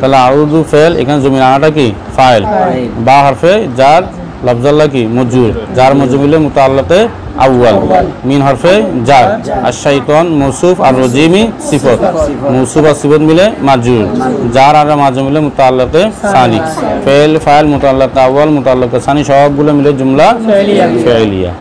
তাহলে আউদু ফেল এখানে জমির আনাটা কি? ফাইল। বা হরফে যার লফজাল্লা কি? মজুর। যার মজুর মিলে মুতাল্লাতে আউয়াল। মিন হরফে যার। আর শাইতন মৌসুফ আর রজিমি সিফত মৌসুফ আর সিফত মিলে মাজুর। যার আর মাজু মিলে মুতাল্লাতে সানি। ফেল ফাইল মুতাল্লাতে আউয়াল মুতাল্লাতে সানি সবগুলো মিলে জুমলা ফেলিয়া